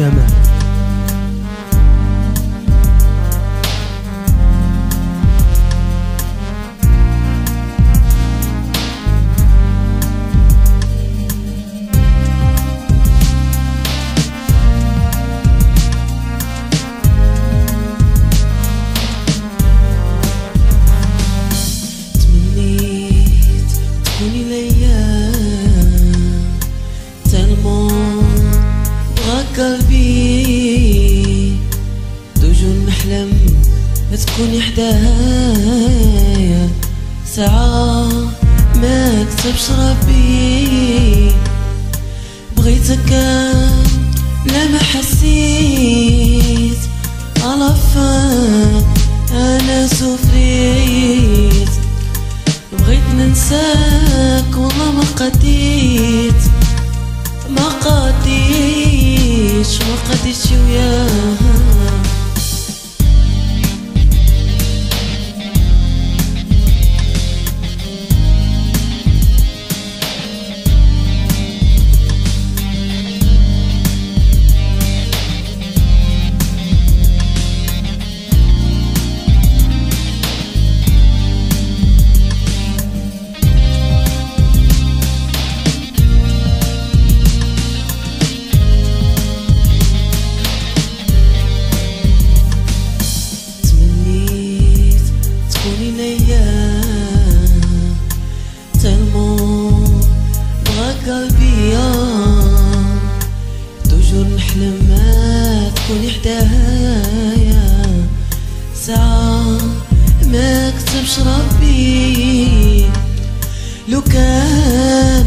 cama. بيه دوجو نحلم تكوني حدايا. ساعة ما كتبش ربي. بغيتك لا ما حسيت. على أنا سفريت بغيت ننساك والله ما قديت. ما قديت. ما قديتش ما تكوني حدايا ساعة ما كتبش ربي. لو كان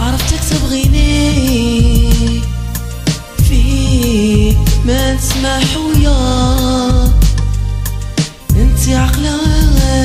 عرفتك تبغيني. فيك ما نسمح وياك انتي عقلك عقلك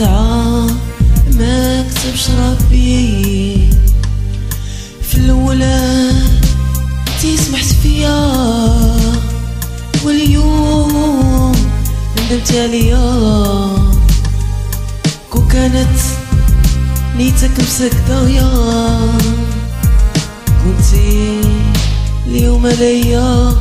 ساعة ما كتبش ربي. في الأولى انتي سمحت فيا. واليوم ندمت عليا. كون كانت نيتك مسكتة يا كنتي اليوم ليا